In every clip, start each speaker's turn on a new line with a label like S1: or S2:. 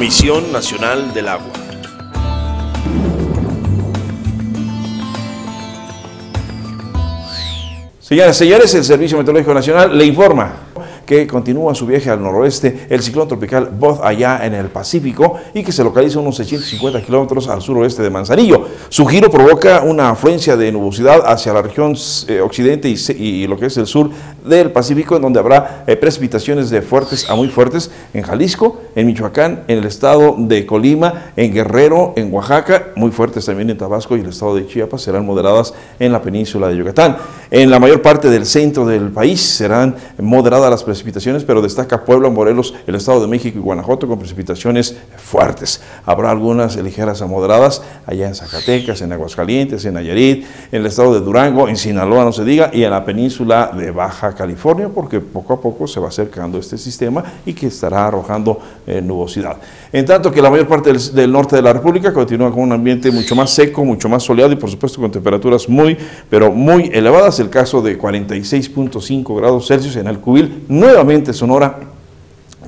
S1: Comisión Nacional del Agua. Señoras señores, el Servicio Meteorológico Nacional le informa que continúa su viaje al noroeste el ciclón tropical Both allá en el Pacífico y que se localiza unos 650 kilómetros al suroeste de Manzanillo. Su giro provoca una afluencia de nubosidad hacia la región eh, occidente y, lo que es el sur del Pacífico, en donde habrá eh, precipitaciones de fuertes a muy fuertes en Jalisco, en Michoacán, en el estado de Colima, en Guerrero, en Oaxaca, muy fuertes también en Tabasco y el estado de Chiapas, serán moderadas en la península de Yucatán. En la mayor parte del centro del país serán moderadas las precipitaciones precipitaciones, pero destaca Puebla, Morelos, el Estado de México y Guanajuato con precipitaciones fuertes. Habrá algunas ligeras a moderadas allá en Zacatecas, en Aguascalientes, en Nayarit, en el Estado de Durango, en Sinaloa, no se diga, y en la península de Baja California, porque poco a poco se va acercando este sistema y que estará arrojando eh, nubosidad. En tanto que la mayor parte del, del norte de la República continúa con un ambiente mucho más seco, mucho más soleado y por supuesto con temperaturas muy, pero muy elevadas. El caso de 46.5 grados Celsius en el Cubil, nuevamente Sonora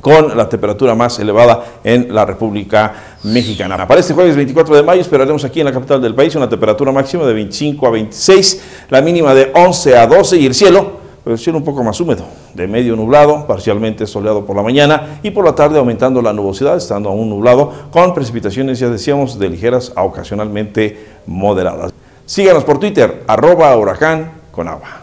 S1: con la temperatura más elevada en la República Mexicana. Para este jueves 24 de mayo esperaremos aquí en la capital del país una temperatura máxima de 25 a 26, la mínima de 11 a 12 y el cielo, pues el cielo un poco más húmedo, de medio nublado, parcialmente soleado por la mañana y por la tarde aumentando la nubosidad, estando aún nublado, con precipitaciones, ya decíamos, de ligeras a ocasionalmente moderadas. Síganos por Twitter, arroba huracán con agua.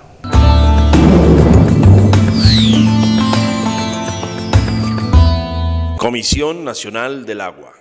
S1: Comisión Nacional del Agua.